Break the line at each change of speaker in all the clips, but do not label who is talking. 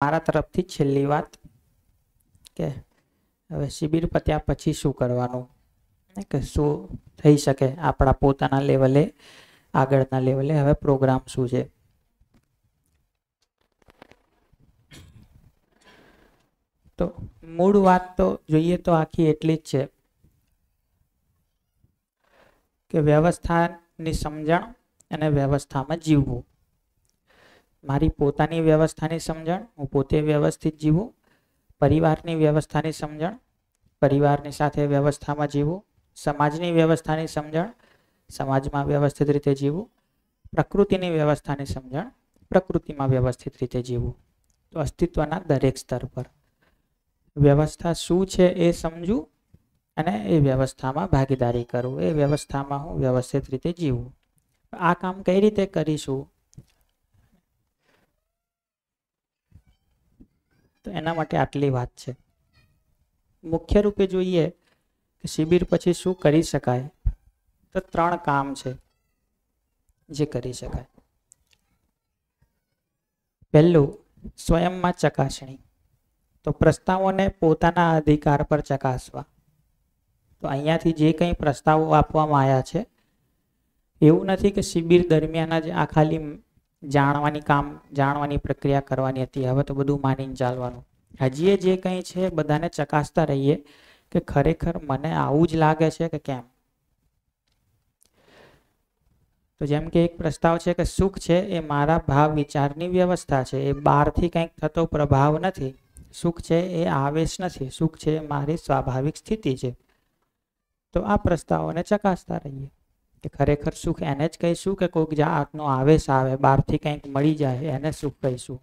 મારા તરફથી છેલ્લી વાત કે હવે શિબિર પત્યા પછી શું કરવાનું? કે શું થઈ શકે આપણા પોતાના લેવલે, આગળના લેવલે હવે પ્રોગ્રામ શું છે? તો મૂળ વાત તો જોઈએ તો આખી એટલી જ છે કે વ્યવસ્થાની સમજણ અને વ્યવસ્થામાં જીવવું. મારી પોતાની વ્યવસ્થાની સમજણ, હું પોતે વ્યવસ્થિત જીવું, પરિવારની વ્યવસ્થાની સમજણ, પરિવારની સાથે વ્યવસ્થામાં જીવું, સમાજની વ્યવસ્થાની સમજણ, સમાજમાં વ્યવસ્થિત રીતે જીવું, પ્રકૃતિની વ્યવસ્થાની સમજણ, પ્રકૃતિમાં વ્યવસ્થિત રીતે જીવવું તો અસ્તિત્વના દરેક સ્તર પર. વ્યવસ્થા શું છે એ સમજવું અને એ વ્યવસ્થામાં ભાગીદારી કરવું. એ વ્યવસ્થામાં હું વ્યવસ્થિત રીતે જીવું. આ કામ કઈ રીતે કરીશું? તો એના માટે આટલી વાત છે. મુખ્ય રૂપે જોઈએ કે શિબિર પછી શું કરી શકાય? તો ત્રણ કામ છે જે કરી શકાય. પહેલું, સ્વયંમાં ચકાસણી. તો પ્રસ્તાવોને પોતાના અધિકાર પર ચકાસવા. તો અહીંયાથી જે કંઈ પ્રસ્તાવો આપવામાં આવ્યા છે, એવું નથી કે શિબિર દરમિયાન જ આ ખાલી જાણવાની કામ, જાણવાની પ્રક્રિયા કરવાની હતી. હવે તો બધું માનીને ચાલવાનું. હજી જે કંઈ છે બધાને ચકાસતા રહીએ કે ખરેખર મને આવું જ લાગે છે કે કેમ? તો જેમ કે એક પ્રસ્તાવ છે કે સુખ છે એ મારા ભાવ વિચારની વ્યવસ્થા છે. એ બહારથી કંઈક થતો પ્રભાવ નથી. સુખ છે એ આવેશ નથી. સુખ છે એ મારી સ્વાભાવિક સ્થિતિ છે. તો આ પ્રસ્તાવોને ચકાસતા રહીએ. કે ખરેખર સુખ એને જ કહીશું કે કોઈક જાતનો આવેશ આવે, બહારથી કંઈક મળી જાય, એને સુખ કહીશું?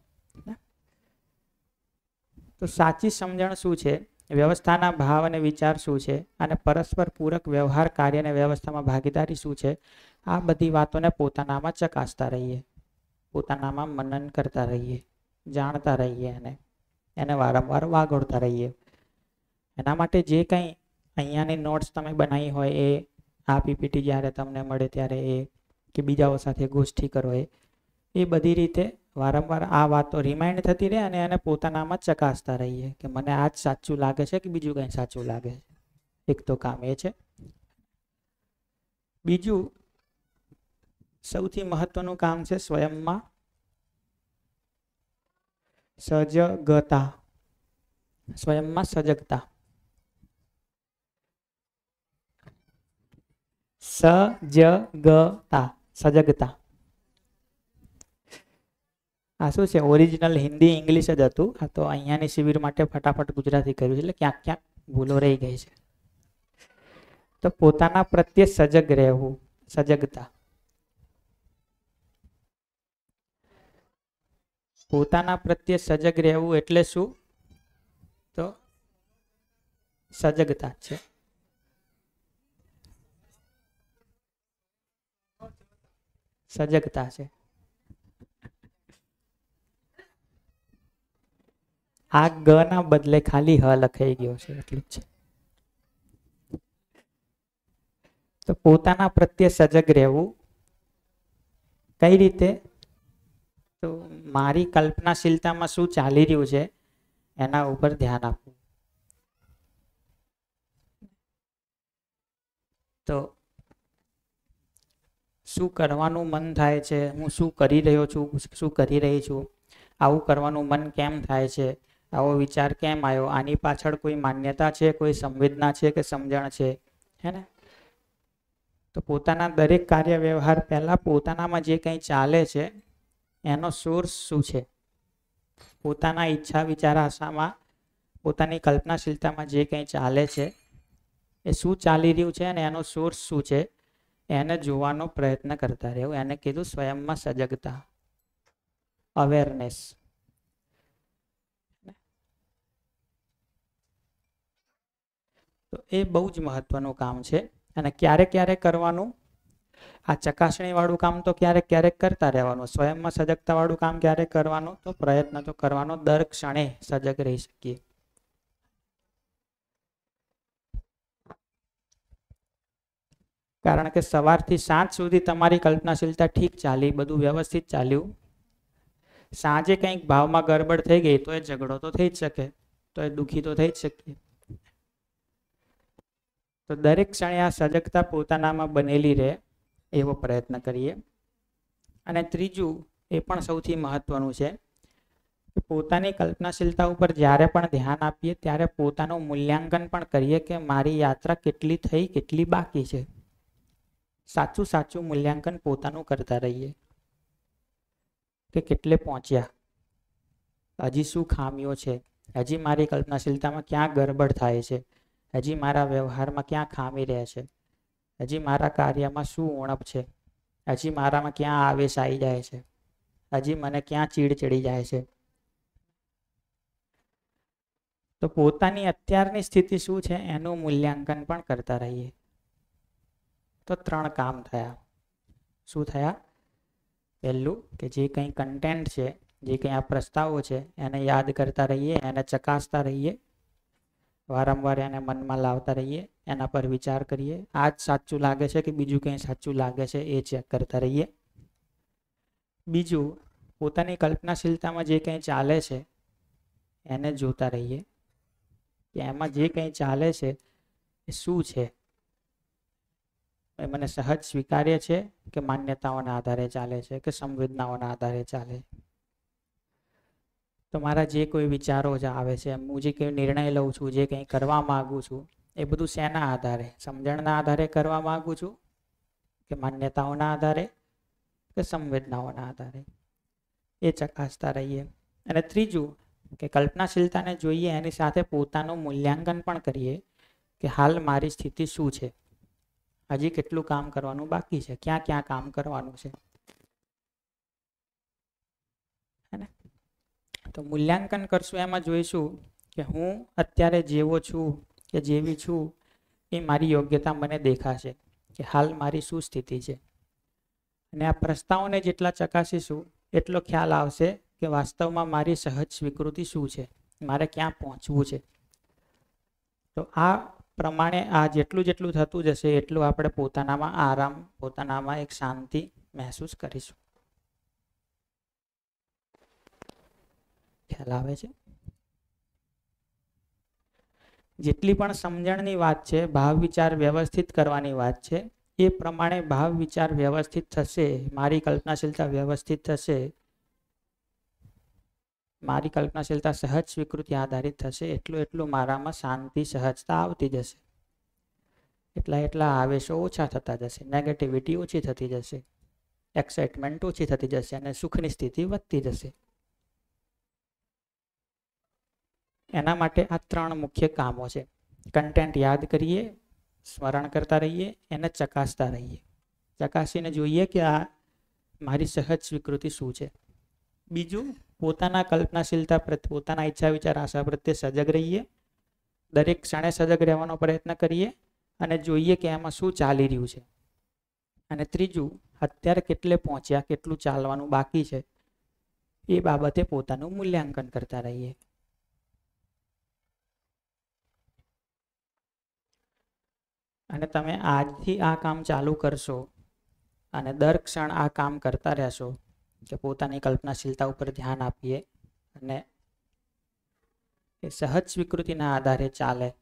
તો સાચી સમજણ શું છે? વ્યવસ્થાના ભાવ અને વિચાર શું છે? અને પરસ્પર પૂરક વ્યવહાર કાર્ય અને વ્યવસ્થામાં ભાગીદારી શું છે? આ બધી વાતોને પોતાનામાં ચકાસતા રહીએ. પોતાનામાં મનન કરતા રહીએ. જાણતા રહીએ એને. એને વારંવાર વાગોડતા રહીએ. એના માટે જે કંઈ અહીંયાની નોટ્સ તમે બનાવી હોય એ આ પીપીટી જ્યારે તમને મળે ત્યારે એ કે બીજાઓ સાથે ગોષ્ઠી કરો એ. એ બધી રીતે વારંવાર આ વાતો રિમાઇન્ડ થતી રહે અને એને પોતાનામાં ચકાસતા રહીએ કે મને આ જ સાચું લાગે છે કે બીજું કંઈ સાચું લાગે છે. એક તો કામ એ છે. બીજું, સૌથી મહત્વનું કામ છે સ્વયંમાં સજગતા. સ્વયંમાં સજગતા. સજગતા સજગતા. આ શું છે? ઓરિજિનલ હિન્દી ઇંગ્લિશ જ હતું. આ તો અહીંયાની શિબિર માટે ફટાફટ ગુજરાતી કર્યું છે. એટલે ક્યાંક ક્યાંક ભૂલો રહી ગઈ છે. તો પોતાના પ્રત્યે સજગ રહેવું, સજગતા. પોતાના પ્રત્યે સજગ રહેવું એટલે શું? તો સજગતા છે. સજગતા છે. આ ગ ના બદલે ખાલી હ લખાઈ ગયો છે, એટલું જ છે. તો પોતાના પ્રત્યે સજગ રહેવું કઈ રીતે? તો મારી કલ્પનાશીલતામાં શું ચાલી રહ્યું છે, એના ઉપર ધ્યાન આપવું. તો શું કરવાનું મન થાય છે? હું શું કરી રહ્યો છું? શું કરી રહી છું? આવું કરવાનું મન કેમ થાય છે? આવો વિચાર કેમ આવ્યો? આની પાછળ કોઈ માન્યતા છે? કોઈ સંવેદના છે કે સમજણ છે? હે ને? તો પોતાના દરેક કાર્ય વ્યવહાર પહેલાં પોતાનામાં જે કંઈ ચાલે છે, એનો સોર્સ શું છે? પોતાના ઈચ્છા વિચાર આશામાં, પોતાની કલ્પનાશીલતામાં જે કંઈ ચાલે છે, એ શું ચાલી રહ્યું છે અને એનો સોર્સ શું છે? એને જોવાનો પ્રયત્ન કરતા રહેવું. એને કીધું, સ્વયંમાં સજગતા. અવેરનેસ તો એ બહુ જ મહત્વનું કામ છે. અને ક્યારે ક્યારે કરવાનું, આ ચકાસણી વાળું કામ તો ક્યારેક ક્યારેક કરતા રહેવાનું. સ્વયંમાં સજગતા વાળું કામ ક્યારે કરવાનું, તો પ્રયત્ન તો કરવાનો. દર ક્ષણે સજગ રહી શકીએ. કારણ કે સવારથી સાંજ સુધી તમારી કલ્પનાશીલતા ઠીક ચાલી, બધું વ્યવસ્થિત ચાલ્યું. સાંજે કંઈક ભાવમાં ગરબડ થઈ ગઈ તો એ ઝઘડો તો થઈ જ શકે, તો એ દુઃખી તો થઈ જ શકીએ. તો દરેક ક્ષણે આ સજગતા પોતાનામાં બનેલી રહે એવો પ્રયત્ન કરીએ. અને ત્રીજું એ પણ સૌથી મહત્વનું છે પોતાની કલ્પનાશીલતા ઉપર જ્યારે પણ ધ્યાન આપીએ ત્યારે પોતાનું મૂલ્યાંકન પણ કરીએ કે મારી યાત્રા કેટલી થઈ, કેટલી બાકી છે. સાચું સાચું મૂલ્યાંકન પોતાનું કરતા રહીએ. કે કેટલે પહોંચ્યા? હજી શું ખામીઓ છે? હજી મારી કલ્પનાશીલતામાં ક્યાં ગરબડ થાય છે? હજી મારા વ્યવહારમાં ક્યાં ખામી રહે છે? હજી મારા કાર્યમાં શું ઉણપ છે? હજી મારામાં ક્યાં આવેશ આવી જાય છે? હજી મને ક્યાં ચીડ ચડી જાય છે? તો પોતાની અત્યારની સ્થિતિ શું છે? એનું મૂલ્યાંકન પણ કરતા રહીએ. તો ત્રણ કામ થયા. શું થયા? પહેલું કે જે કંઈ કન્ટેન્ટ છે, જે કંઈ આ પ્રસ્તાવો છે, એને યાદ કરતા રહીએ, એને ચકાસતા રહીએ, વારંવાર એને મનમાં લાવતા રહીએ, એના પર વિચાર કરીએ. આ જ સાચું લાગે છે કે બીજું કંઈ સાચું લાગે છે એ ચેક કરતા રહીએ. બીજું, પોતાની કલ્પનાશીલતામાં જે કંઈ ચાલે છે, એને જોતા રહીએ. કે એમાં જે કંઈ ચાલે છે, એ શું છે? એ મને સહજ સ્વીકાર્ય છે કે માન્યતાઓના આધારે ચાલે છે, કે સંવેદનાઓના આધારે ચાલે. તો મારા જે કોઈ વિચારો જ આવે છે, હું જે કંઈ નિર્ણય લઉં છું, જે કંઈ કરવા માગું છું, એ બધું શેના આધારે? સમજણના આધારે કરવા માગું છું? કે માન્યતાઓના આધારે? કે સંવેદનાઓના આધારે? એ ચકાસતા રહીએ. અને ત્રીજું, કે કલ્પનાશીલતાને જોઈએ, એની સાથે પોતાનું મૂલ્યાંકન પણ કરીએ, કે હાલ મારી સ્થિતિ શું છે? હજી કેટલું કામ કરવાનું બાકી છે? ક્યાં ક્યાં કામ કરવાનું છે? તો મૂલ્યાંકન કરશું, એમાં જોઈશું કે હું અત્યારે જેવો છું કે જેવી છું એ મારી યોગ્યતા મને દેખાશે કે હાલ મારી શું સ્થિતિ છે. અને આ પ્રસ્તાવને જેટલા ચકાસીશું, એટલો ખ્યાલ આવશે કે વાસ્તવમાં મારી સહજ સ્વીકૃતિ શું છે? મારે ક્યાં પહોંચવું છે? તો આ પ્રમાણે આ જેટલું જેટલું થતું જશે, એટલું આપણે પોતાનામાં આરામ, પોતાનામાં એક શાંતિ મહેસૂસ કરીશું. ખ્યાલ આવે છે? જેટલી પણ સમજણની વાત છે, ભાવ વિચાર વ્યવસ્થિત કરવાની વાત છે, એ પ્રમાણે ભાવ વિચાર વ્યવસ્થિત થશે, મારી કલ્પનાશીલતા વ્યવસ્થિત થશે મારી કલ્પનાશીલતા સહજ સ્વીકૃતિ આધારિત થશે, એટલું એટલું મારામાં શાંતિ, સહજતા આવતી જશે. એટલા એટલા આવેશો ઓછા થતા જશે નેગેટિવિટી ઓછી થતી જશે એક્સાઇટમેન્ટ ઓછી થતી જશે અને સુખની સ્થિતિ વધતી જશે. એના માટે આ ત્રણ મુખ્ય કામો છે. કન્ટેન્ટ યાદ કરીએ, સ્મરણ કરતા રહીએ એને ચકાસતા રહીએ. ચકાસીને જોઈએ કે આ મારી સહજ સ્વીકૃતિ શું છે. બીજું, પોતાના કલ્પનાશીલતા પ્રત્યે, પોતાના ઈચ્છા વિચાર આશા પ્રત્યે સજગ રહીએ. દરેક ક્ષણે સજગ રહેવાનો પ્રયત્ન કરીએ અને જોઈએ કે એમાં શું ચાલી રહ્યું છે. અને ત્રીજું, અત્યારે કેટલે પહોંચ્યા, કેટલું ચાલવાનું બાકી છે, એ બાબતે પોતાનું મૂલ્યાંકન કરતા રહીએ. અને તમે આજથી આ કામ ચાલુ કરશો અને દર ક્ષણ આ કામ કરતા રહેશો. કે પોતાની કલ્પનાશીલતા ઉપર ધ્યાન આપીએ અને એ સહજ સ્વીકૃતિના આધારે ચાલે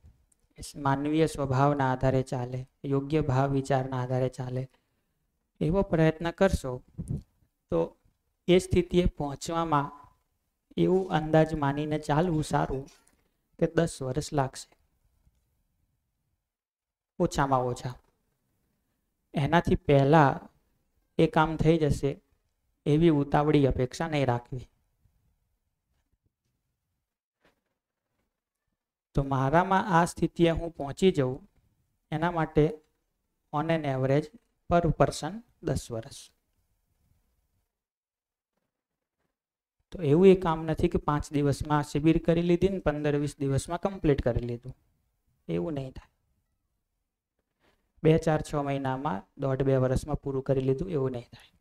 માનવીય સ્વભાવના આધારે ચાલે, યોગ્ય ભાવ વિચારના આધારે ચાલે, એવો પ્રયત્ન કરશો તો એ સ્થિતિએ પહોંચવામાં એવું અંદાજ માનીને ચાલવું સારું કે દસ વર્ષ લાગશે. ઓછામાં ઓછા. એનાથી પહેલાં એ કામ થઈ જશે એવી ઉતાવળી અપેક્ષા નહીં રાખવી. તો મારામાં આ સ્થિતિએ હું પહોંચી જઉં, એના માટે ઓન એન એવરેજ પર પર્સન દસ વર્ષ તો એવું એ કામ નથી કે પાંચ દિવસમાં શિબિર કરી લીધી ને પંદર વીસ દિવસમાં કમ્પ્લીટ કરી લીધું. એવું નહીં થાય. બે ચાર છ મહિનામાં દોઢ બે વર્ષમાં પૂરું કરી લીધું એવું નહીં થાય.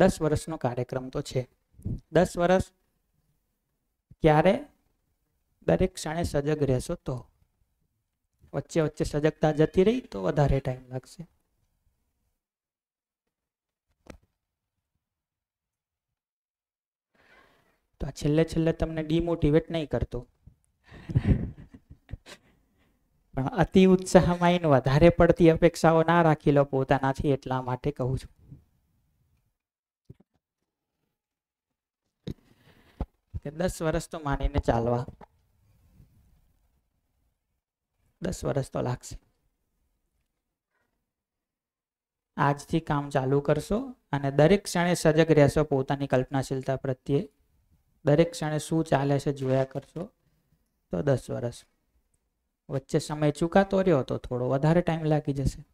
દસ વર્ષનો કાર્યક્રમ તો છે. દસ વર્ષ ક્યારે? દરેક ક્ષણે સજગ રહેશો તો. વચ્ચે વચ્ચે સજગતા જતી રહી તો વધારે ટાઈમ લાગશે. તો આ છેલ્લે છેલ્લે તમને ડિમોટિવેટ નહીં કરતો. પણ અતિ ઉત્સાહમાં વધારે પડતી અપેક્ષાઓ ના રાખી લો પોતાનાથી એટલા માટે કહું છું. કે દસ વર્ષ તો માનીને ચાલવા. દસ વર્ષ તો લાગશે. આજથી કામ ચાલુ કરશો અને દરેક ક્ષણે સજગ રહેશો પોતાની કલ્પનાશીલતા પ્રત્યે. દરેક ક્ષણે શું ચાલે છે જોયા કરશો તો દસ વર્ષ વચ્ચે સમય ચૂકાતો રહ્યો તો થોડો વધારે ટાઈમ લાગી જશે.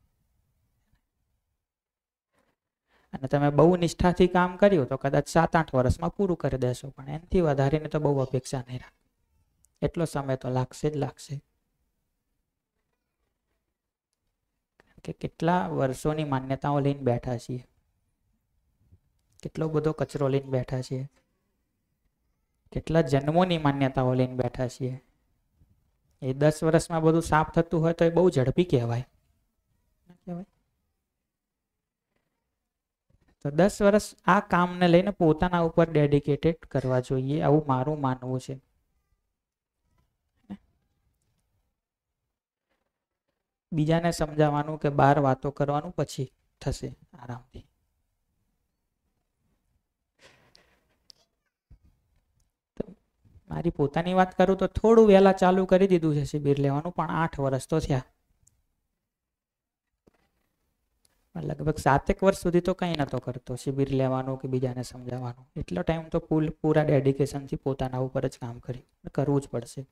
અને તમે બહુ નિષ્ઠાથી કામ કર્યું તો કદાચ સાત આઠ વર્ષમાં પૂરું કરી દેશો, પણ એનાથી વધારીને તો બહુ અપેક્ષા નહીં રાખ. એટલો સમય તો લાગશે જ લાગશે. કે કેટલા વર્ષોની માન્યતાઓ લઈને બેઠા છીએ. કેટલો બધો કચરો લઈને બેઠા છીએ. કેટલા જન્મોની માન્યતાઓ લઈને બેઠા છીએ. એ દસ વર્ષમાં બધું સાફ થતું હોય તો એ બહુ ઝડપી કહેવાય. કહેવાય? તો દસ વર્ષ આ કામને લઈને પોતાના ઉપર ડેડિકેટેડ કરવા જોઈએ, આવું મારું માનવું છે. બીજાને સમજાવવાનું કે બાર વાતો કરવાનું પછી થશે આરામથી. મારી પોતાની વાત કરું તો થોડું વહેલા ચાલુ કરી દીધું છે શિબિર લેવાનું, પણ આઠ વર્ષ તો થયા. લગભગ સાતેક વર્ષ સુધી તો કંઈ નહોતો કરતો, શિબિર લેવાનું કે બીજાને સમજાવવાનું. એટલો ટાઈમ તો ફૂલ પૂરા ડેડિકેશનથી પોતાના ઉપર જ કામ કર્યું. કરવું જ પડશે.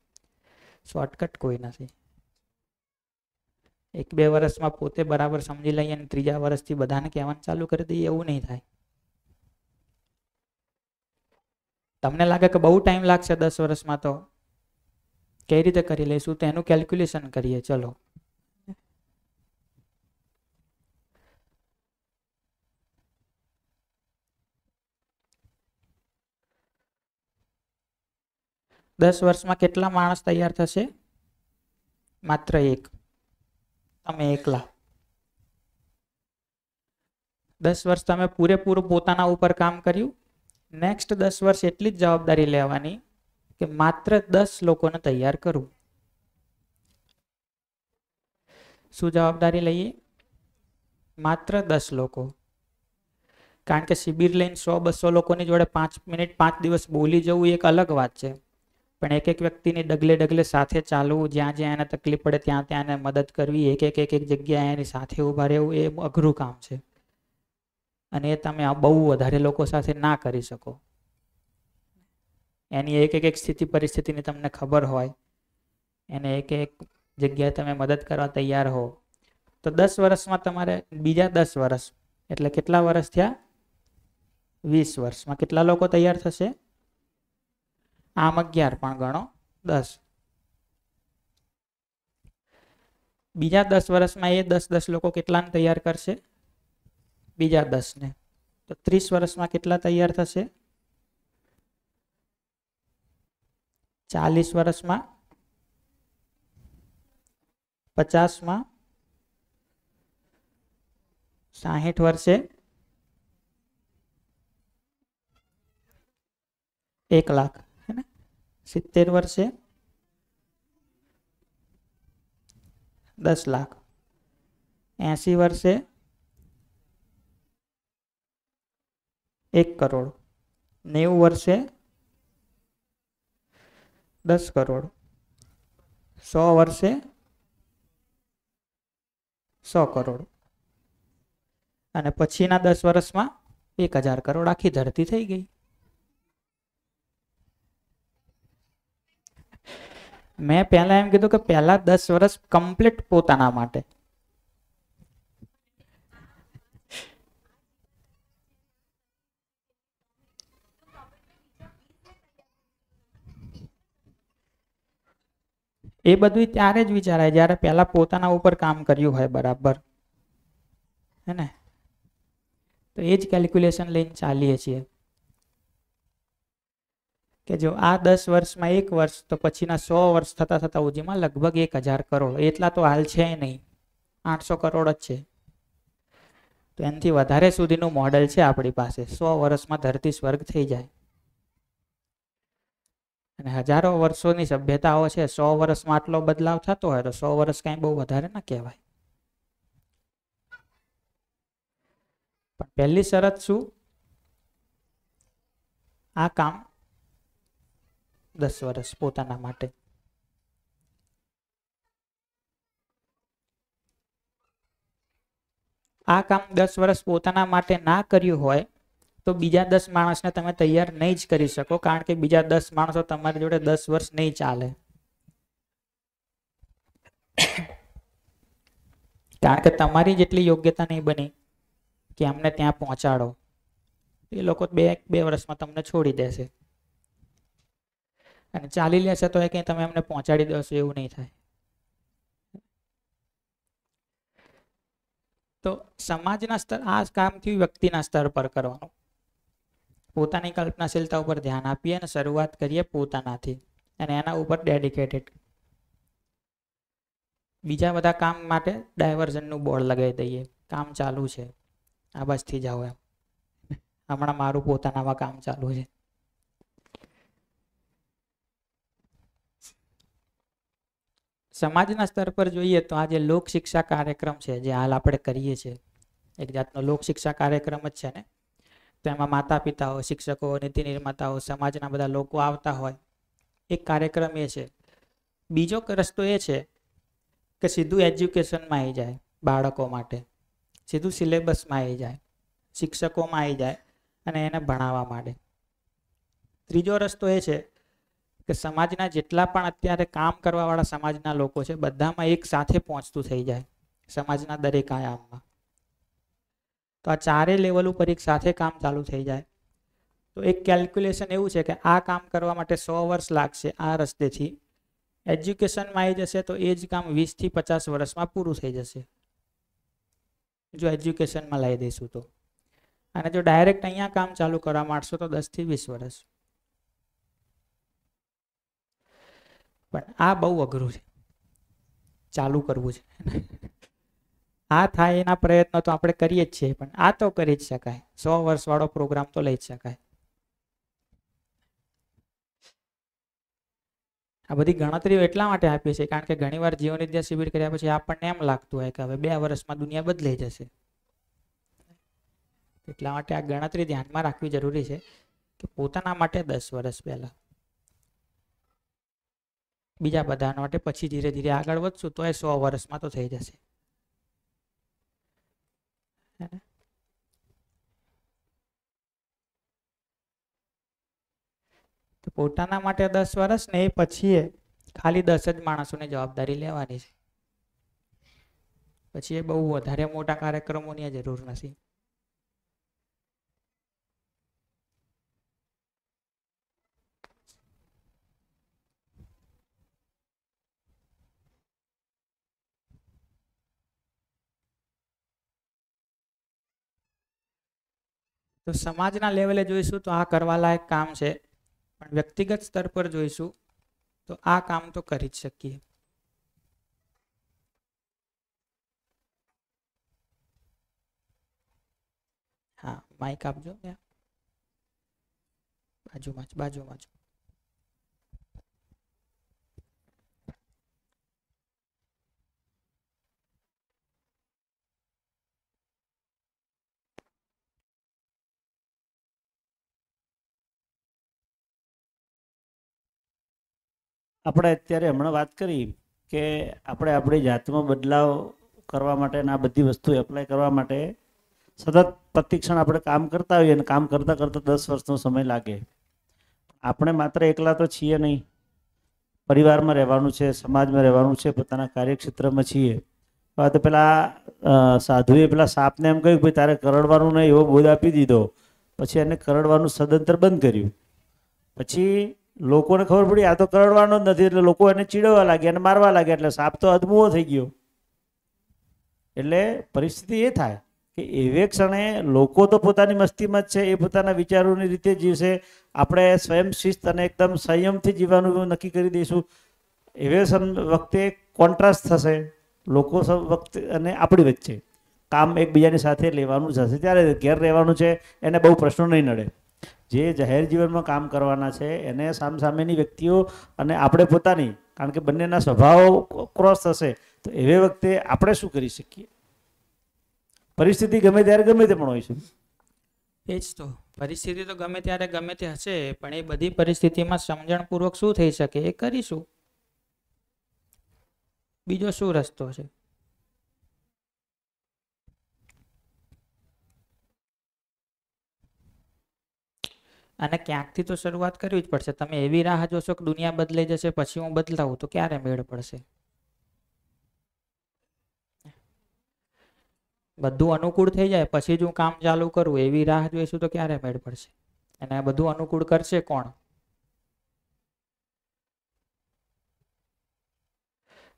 શોર્ટકટ કોઈ નથી. એક બે વર્ષમાં પોતે બરાબર સમજી લઈએ અને ત્રીજા વર્ષથી બધાને કહેવાનું ચાલુ કરી દઈએ, એવું નહીં થાય. તમને લાગે કે બહુ ટાઈમ લાગશે દસ વર્ષમાં તો? કઈ રીતે કરી લઈશું? તો એનું કેલ્ક્યુલેશન કરીએ. ચલો. દસ વર્ષમાં કેટલા માણસ તૈયાર થશે? માત્ર એક. તમે એકલા. દસ વર્ષ તમે પૂરેપૂરું પોતાના ઉપર કામ કર્યું. નેક્સ્ટ દસ વર્ષ એટલી જ જવાબદારી લેવાની કે માત્ર દસ લોકોને તૈયાર કરવું શું જવાબદારી લઈએ? માત્ર દસ લોકો. કારણ કે શિબિર લઈને સો બસો લોકોની જોડે પાંચ મિનિટ પાંચ દિવસ બોલી જવું એક અલગ વાત છે. પણ એક એક વ્યક્તિને ડગલે ડગલે સાથે ચાલવું, જ્યાં જ્યાં એને તકલીફ પડે ત્યાં ત્યાં એને મદદ કરવી, એક એક એક એક જગ્યાએ એની સાથે ઊભા રહેવું, એ અઘરું કામ છે. અને એ તમે બહુ વધારે લોકો સાથે ના કરી શકો. એની એક એક એક સ્થિતિ પરિસ્થિતિની તમને ખબર હોય. એને એક એક જગ્યાએ તમે મદદ કરવા તૈયાર હો. તો દસ વર્ષમાં તમારે બીજા દસ વર્ષ, એટલે કેટલા વર્ષ થયા? વીસ વર્ષમાં. કેટલા લોકો તૈયાર થશે? આમ અગિયાર પણ ગણો દસ. બીજા દસ વર્ષમાં એ દસ દસ લોકો કેટલાને તૈયાર કરશે? બીજા દસને. તો ત્રીસ વર્ષમાં કેટલા તૈયાર થશે? ચાલીસ વર્ષમાં? પચાસમાં? સાહીઠ વર્ષે? એક લાખ. સિત્તેર વર્ષે? દસ લાખ. એસી વર્ષે? એક કરોડ. નેવું વર્ષે? દસ કરોડ. સો વર્ષે? સો કરોડ. અને પછીના દસ વર્ષમાં એક હજાર કરોડ આખી ધરતી થઈ ગઈ. મેં પહેલા એમ કીધું કે પહેલા દસ વર્ષ કમ્પ્લીટ પોતાના માટે. એ બધું ત્યારે જ વિચારાય, જ્યારે પહેલા પોતાના ઉપર કામ કર્યું હોય બરાબર. હે ને? તો એ જ કેલ્ક્યુલેશન લઈને ચાલીએ છીએ. કે જો આ દસ વર્ષમાં એક વર્ષ, તો પછીના સો વર્ષ થતા થતા ઉજીમાં લગભગ એક હજાર કરોડ. એટલા તો હાલ છે નહીં. આઠસો કરોડ જ છે. તો એનાથી વધારે સુધીનું મોડેલ છે આપણી પાસે. સો વર્ષમાં ધરતી સ્વર્ગ થઈ જાય. અને હજારો વર્ષોની સભ્યતાઓ છે. સો વર્ષમાં આટલો બદલાવ થતો હોય તો સો વર્ષ કાંઈ બહુ વધારે ના કહેવાય. પણ પહેલી શરત શું? આ કામ દસ વર્ષ પોતાના માટે. આ કામ દસ વર્ષ પોતાના માટે ના કર્યું હોય, તો બીજા દસ માણસને તમે તૈયાર નહીં જ કરી શકો, કારણ કે બીજા દસ માણસો તમારી જોડે દસ વર્ષ નહીં ચાલે. કારણ કે તમારી જેટલી યોગ્યતા નહીં બની કે અમને ત્યાં પહોંચાડો, એ લોકો બે બે વર્ષમાં તમને છોડી દેશે. અને ચાલી લેશે તો એ કંઈ તમે એમને પહોંચાડી દેશો, એવું નહીં થાય. તો સમાજના સ્તર, આ કામથી વ્યક્તિના સ્તર પર કરવાનું. પોતાની કલ્પનાશીલતા ઉપર ધ્યાન આપીએ અને શરૂઆત કરીએ પોતાનાથી અને એના ઉપર ડેડિકેટેડ બીજા બધા કામ માટે ડાયવર્ઝનનું બોર્ડ લગાવી દઈએ. કામ ચાલુ છે. આ બસથી જાઓ એમ. હમણાં મારું પોતાનામાં કામ ચાલુ છે. સમાજના સ્તર પર જોઈએ તો આ જે લોક શિક્ષા કાર્યક્રમ છે, જે હાલ આપણે કરીએ છીએ, એક જાતનો લોક શિક્ષા કાર્યક્રમ જ છે ને? તેમાં માતા પિતાઓ શિક્ષકો, નીતિ નિર્માતાઓ, સમાજના બધા લોકો આવતા હોય. એક કાર્યક્રમ એ છે. બીજો રસ્તો એ છે કે સીધું એજ્યુકેશનમાં આવી જાય બાળકો માટે. સીધું સિલેબસમાં આવી જાય, શિક્ષકોમાં આવી જાય અને એને ભણાવવા માટે. ત્રીજો રસ્તો એ છે કે સમાજના જેટલા પણ અત્યારે કામ કરવાવાળા સમાજના લોકો છે, બધામાં એક સાથે પહોંચતું થઈ જાય સમાજના દરેક આયામમાં. તો આ ચારે લેવલ ઉપર એક સાથે કામ ચાલુ થઈ જાય. તો એક કેલ્ક્યુલેશન એવું છે કે આ કામ કરવા માટે સો વર્ષ લાગશે આ રસ્તેથી. એજ્યુકેશનમાં આવી જશે તો એ જ કામ વીસથી પચાસ વર્ષમાં પૂરું થઈ જશે. જો એજ્યુકેશનમાં લઈ દઈશું તો. અને જો ડાયરેક્ટ અહીંયા કામ ચાલુ કરવા માંડશો તો દસથી વીસ વર્ષ. પણ આ બહુ અઘરું છે. ચાલુ કરવું છે. આ થાય એના પ્રયત્નો તો આપણે કરીએ જ છીએ, પણ આ તો કરી જ શકાય. સો વર્ષ વાળો પ્રોગ્રામ તો લઈ જ શકાય. આ બધી ગણતરીઓ એટલા માટે આપીએ છે કારણ કે ઘણીવાર જીવન વિદ્યા શિબિર કર્યા પછી આપણને એમ લાગતું હોય કે હવે બે વર્ષમાં દુનિયા બદલાઈ જશે. એટલા માટે આ ગણતરી ધ્યાનમાં રાખવી જરૂરી છે કે પોતાના માટે દસ વર્ષ પહેલા. બીજા બધાના માટે પછી ધીરે ધીરે આગળ વધશું, તો એ સો વર્ષમાં તો થઈ જશે. તો પોતાના માટે દસ વર્ષ ને એ પછી ખાલી દસ જ માણસોને જવાબદારી લેવાની છે. પછી એ બહુ વધારે મોટા કાર્યક્રમોની જરૂર નથી. તો સમાજના લેવલે જોઈશું તો આ કરવા લાયક કામ છે. પણ વ્યક્તિગત સ્તર પર જોઈશું તો આ કામ તો કરી જ શકીએ. હા માઇક આપજો. બાજુમાં જ બાજુમાં જ.
આપણે અત્યારે હમણાં વાત કરી કે આપણે આપણી જાતમાં બદલાવ કરવા માટે આ બધી વસ્તુ એપ્લાય કરવા માટે સતત પ્રતિક્ષણ આપણે કામ કરતા હોઈએ અને કામ કરતાં કરતાં દસ વર્ષનો સમય લાગે. આપણે માત્ર એકલા તો છીએ નહીં. પરિવારમાં રહેવાનું છે, સમાજમાં રહેવાનું છે, પોતાના કાર્યક્ષેત્રમાં છીએ. તો પેલા સાધુએ પેલા સાપને એમ કહ્યું ભાઈ તારે કરડવાનું નહીં, એવો બોધ આપી દીધો. પછી એને કરડવાનું સદંતર બંધ કર્યું. પછી લોકોને ખબર પડી, આ તો કરડવાનો જ નથી, એટલે લોકો એને ચીડવા લાગ્યા અને મારવા લાગ્યા, એટલે સાપ તો અદમુઓ થઈ ગયો. એટલે પરિસ્થિતિ એ થાય કે એવે ક્ષણે લોકો તો પોતાની મસ્તીમાં જ છે, એ પોતાના વિચારોની રીતે જીવશે. આપણે સ્વયં શિસ્ત અને એકદમ સંયમથી જીવવાનું નક્કી કરી દઈશું. એવે વખતે કોન્ટ્રાસ્ટ થશે, લોકો વખતે અને આપણી વચ્ચે. કામ એકબીજાની સાથે લેવાનું થશે ત્યારે ઘેર રહેવાનું છે, એને બહુ પ્રશ્નો નહીં નડે. જે જાહેર જીવનમાં કામ કરવાના છે, એને સામસામેની વ્યક્તિઓ અને આપણે પોતાની, કારણ કે બંનેના સ્વભાવો ક્રોસ થશે, તો એવે વખતે આપણે શું કરી શકીએ? પરિસ્થિતિ ગમે ત્યારે ગમે તે પણ હોય છે.
એ જ તો. પરિસ્થિતિ તો ગમે ત્યારે ગમે તે હશે, પણ એ બધી પરિસ્થિતિમાં સમજણપૂર્વક શું થઈ શકે એ કરીશું. બીજો શું રસ્તો છે? અને ક્યાંકથી તો શરૂઆત કરવી જ પડશે. તમે એવી રાહ જોશો કે દુનિયા બદલાઈ જશે, પછી હું બદલાવું, તો ક્યારે મેળ પડશે? બધું અનુકૂળ થઈ જાય, પછી જ હું કામ ચાલુ કરું, એવી રાહ જોઈશું તો ક્યારે મેળ પડશે? અને આ બધું અનુકૂળ કરશે કોણ?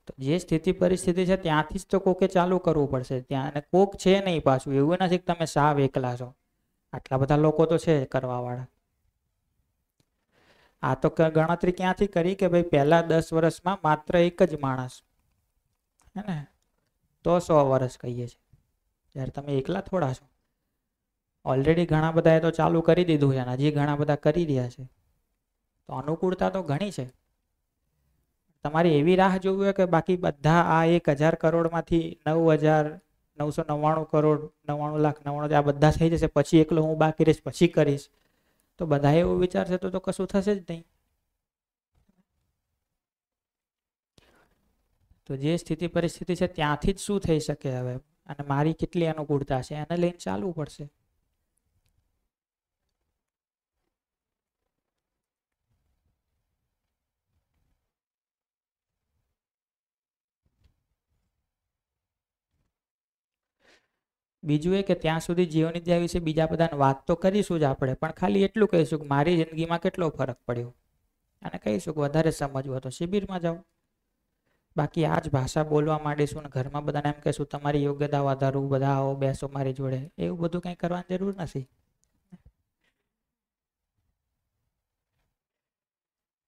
તો જે સ્થિતિ પરિસ્થિતિ છે, ત્યાંથી જ તો કોકે ચાલુ કરવું પડશે. ત્યાં અને કોક છે નહીં પાછું. એવું નથી કે તમે સાવ એકલા છો. આટલા બધા લોકો તો છે કરવા વાળા આ તો ગણતરી ક્યાંથી કરી કે ભાઈ પહેલા દસ વર્ષમાં માત્ર એક જ માણસ? હે ને? તો સો વર્ષ કહીએ છીએ જ્યારે તમે એકલા થોડા છો. ઓલરેડી ઘણા બધાએ તો ચાલુ કરી દીધું છે અને હજી ઘણા બધા કરી રહ્યા છે. તો અનુકૂળતા તો ઘણી છે. તમારી એવી રાહ જોવી હોય કે બાકી બધા આ એક હજાર કરોડમાંથી નવ હજાર નવસો નવ્વાણું કરોડ, નવ્વાણું લાખ નવ્વાણું, આ બધા થઈ જશે. પછી એકલો હું બાકી રહીશ, પછી કરીશ. તો બધા એવું વિચારશે તો તો કશું થશે જ નહીં. તો જે સ્થિતિ પરિસ્થિતિ છે ત્યાંથી જ શું થઈ શકે હવે? અને મારી કેટલી અનુકૂળતા છે? એને લઈને ચાલવું પડશે. બીજું એ કે ત્યાં સુધી જીવન વિદ્યા વિશે બીજા બધાને વાત તો કરીશું જ આપણે, પણ ખાલી એટલું કહીશું કે મારી જિંદગીમાં કેટલો ફરક પડ્યો? અને કહીશું કે વધારે સમજવું તો શિબિરમાં જાઓ. બાકી આ જ ભાષા બોલવા માંડીશું ને ઘરમાં બધાને એમ કહીશું, તમારી યોગ્યતા વધારું, બધા આવો, બેસો મારી જોડે. એવું બધું કંઈ કરવાની જરૂર નથી.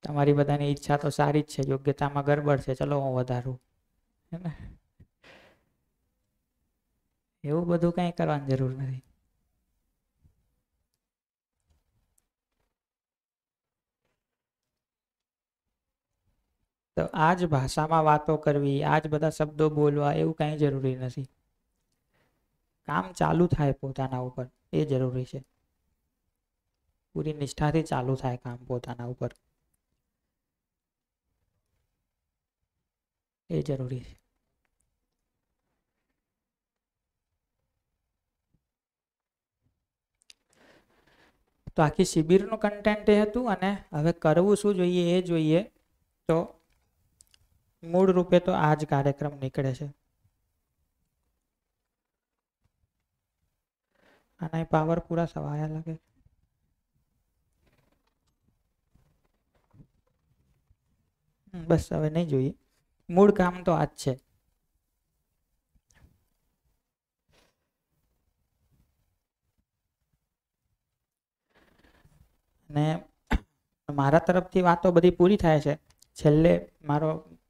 તમારી બધાની ઈચ્છા તો સારી જ છે, યોગ્યતામાં ગરબડ છે, ચલો હું વધારું. હે ને? એવું બધું કંઈ કરવાની જરૂર નથી. તો આ જ ભાષામાં વાતો કરવી આ જ બધા શબ્દો બોલવા એવું કંઈ જરૂરી નથી. કામ ચાલુ થાય પોતાના ઉપર, એ જરૂરી છે. પૂરી નિષ્ઠાથી ચાલુ થાય કામ પોતાના ઉપર. એ જરૂરી છે. તો આખી શિબિરનું કન્ટેન્ટ એ હતું અને હવે કરવું શું જોઈએ એ જોઈએ તો મૂળ રૂપે તો આ જ કાર્યક્રમ નીકળે છે. આના પાવર પૂરા સવાયા લાગે. બસ હવે નહીં જોઈએ. મૂળ કામ તો આ જ છે અને મારા તરફથી વાતો બધી પૂરી થાય છે. છેલ્લે મારો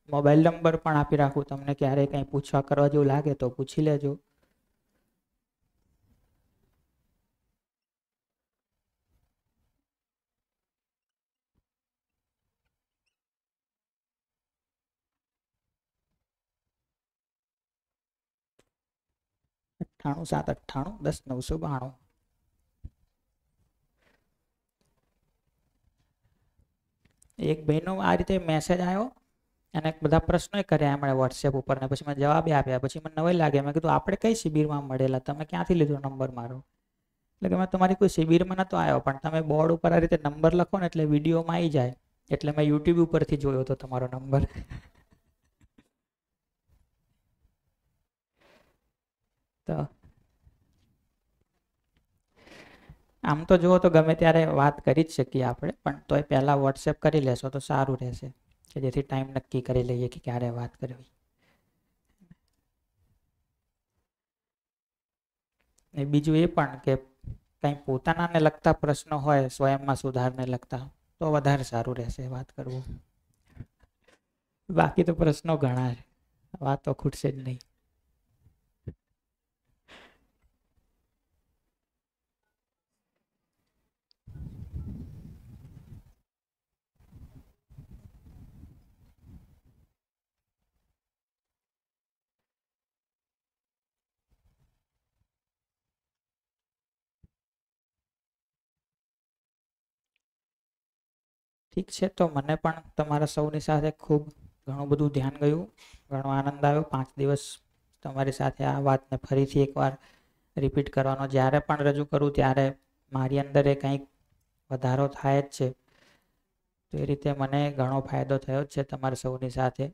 મોબાઈલ નંબર પણ આપી રાખું તમને, ક્યારે કંઈ પૂછવા કરવા જેવું લાગે તો પૂછી લેજો. અઠ્ઠાણું સાત, અઠ્ઠાણું, દસ, નવસો બાણું. એક ભાઈનો આ રીતે મેસેજ આવ્યો અને બધા પ્રશ્નો કર્યા એમણે વોટ્સએપ ઉપર ને પછી મેં જવાબ આપ્યા. પછી મને નવાઈ લાગે. મેં કીધું, આપણે કઈ શિબિરમાં મળેલા? તમે ક્યાંથી લીધો નંબર મારો? એટલે કે મેં તમારી કોઈ શિબિરમાં નતો આવ્યો પણ તમે બોર્ડ ઉપર આ રીતે નંબર લખો ને એટલે વિડીયોમાં આવી જાય. એટલે મેં યુટ્યુબ ઉપરથી જોયો હતો તમારો નંબર તો આમ તો જુઓ તો ગમે ત્યારે વાત કરી જ શકીએ આપણે, પણ તોય પહેલાં વોટ્સએપ કરી લેશો તો સારું રહેશે, કે જેથી ટાઈમ નક્કી કરી લઈએ કે ક્યારે વાત કરવી. ને બીજું એ પણ કે કંઈ પોતાનાને લગતા પ્રશ્નો હોય, સ્વયંમાં સુધારને લગતા, તો વધારે સારું રહેશે વાત કરવું. બાકી તો પ્રશ્નો ઘણા છે, વાત તો ખૂટશે જ નહીં. ઠીક છે? તો મને પણ તમારા સૌની સાથે ખૂબ ઘણું બધું ધ્યાન ગયું, ઘણો આનંદ આવ્યો. પાંચ દિવસ તમારી સાથે આ વાતને ફરીથી એકવાર રિપીટ કરવાનો. જ્યારે પણ રજૂ કરું ત્યારે મારી અંદર એ કંઈક વધારો થાય જ છે. તો એ રીતે મને ઘણો ફાયદો થયો જ છે તમારા સૌની સાથે.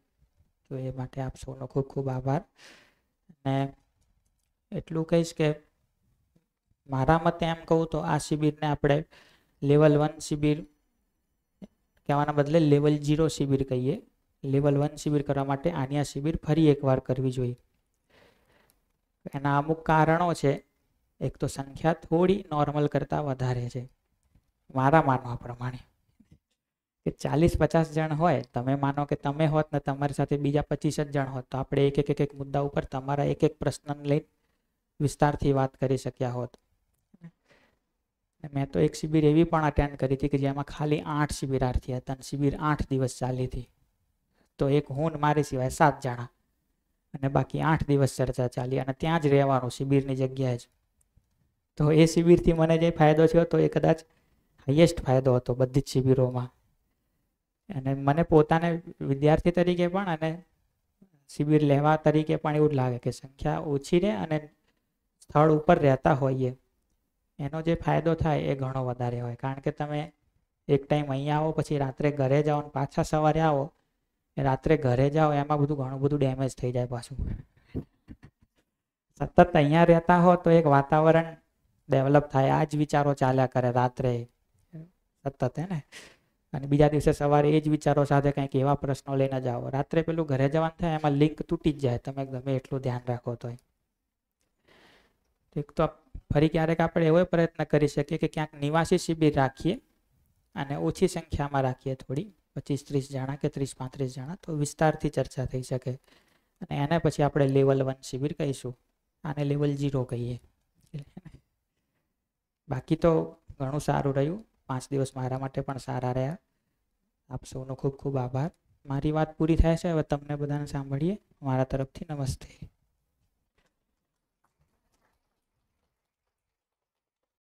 તો એ માટે આપ સૌનો ખૂબ ખૂબ આભાર. અને એટલું કહીશ કે મારા મતે એમ કહું તો આ શિબિરને આપણે લેવલ વન શિબિર કહેવાના બદલે લેવલ જીરો શિબિર કહીએ. લેવલ વન શિબિર કરવા માટે આની આ શિબિર ફરી એકવાર કરવી જોઈએ. એના અમુક કારણો છે. એક તો સંખ્યા થોડી નોર્મલ કરતાં વધારે છે. મારા માનવા પ્રમાણે. કે ચાલીસ પચાસ જણ હોય, તમે માનો કે તમે હોત ને તમારી સાથે બીજા પચીસ જ જણ હોત, તો આપણે એક એક એક મુદ્દા ઉપર તમારા એક એક પ્રશ્નને લઈ વિસ્તારથી વાત કરી શક્યા હોત. મેં તો એક શિબિર એવી પણ અટેન્ડ કરી હતી કે જેમાં ખાલી આઠ શિબિરાર્થી હતા અને શિબિર આઠ દિવસ ચાલી હતી. તો એક હું મારી સિવાય સાત જણા. અને બાકી આઠ દિવસ ચર્ચા ચાલી અને ત્યાં જ રહેવાનું શિબિરની જગ્યાએ જ. તો એ શિબિરથી મને જે ફાયદો થયો તો એ કદાચ હાઈએસ્ટ ફાયદો હતો બધી જ શિબિરોમાં. અને મને પોતાને વિદ્યાર્થી તરીકે પણ અને શિબિર લેવા તરીકે પણ એવું જ લાગે કે સંખ્યા ઓછી રહે અને સ્થળ ઉપર રહેતા હોઈએ. એનો જે ફાયદો થાય એ ઘણો વધારે હોય. કારણ કે તમે એક ટાઈમ અહીંયા આવો, પછી રાત્રે ઘરે જાઓ અને પાછા સવારે આવો, રાત્રે ઘરે જાઓ, એમાં બધું ઘણું બધું ડેમેજ થઈ જાય પાછું. સતત અહીંયા રહેતા હો તો એક વાતાવરણ ડેવલપ થાય. આ જ વિચારો ચાલ્યા કરે રાત્રે. સતત, હે ને? અને બીજા દિવસે સવારે એ જ વિચારો સાથે કંઈક એવા પ્રશ્નો લઈને જાઓ રાત્રે પેલું ઘરે જવાનું થાય, એમાં લિંક તૂટી જ જાય. તમે ગમે એટલું ધ્યાન રાખો તો એક તો ફરી ક્યારેક આપણે એવો પ્રયત્ન કરી શકીએ કે ક્યાંક નિવાસી શિબિર રાખીએ અને ઓછી સંખ્યામાં રાખીએ થોડી, પચીસ, ત્રીસ જણા કે ત્રીસ, પાંત્રીસ જણા, તો વિસ્તારથી ચર્ચા થઈ શકે. અને એને પછી આપણે લેવલ વન શિબિર કહીશું. આને લેવલ ઝીરો કહીએ. બાકી તો ઘણું સારું રહ્યું. પાંચ દિવસ મારા માટે પણ સારા રહ્યા. આપ સૌનો ખૂબ ખૂબ આભાર. મારી વાત પૂરી થાય છે. હવે તમને બધાને સાંભળીએ. મારા તરફથી નમસ્તે.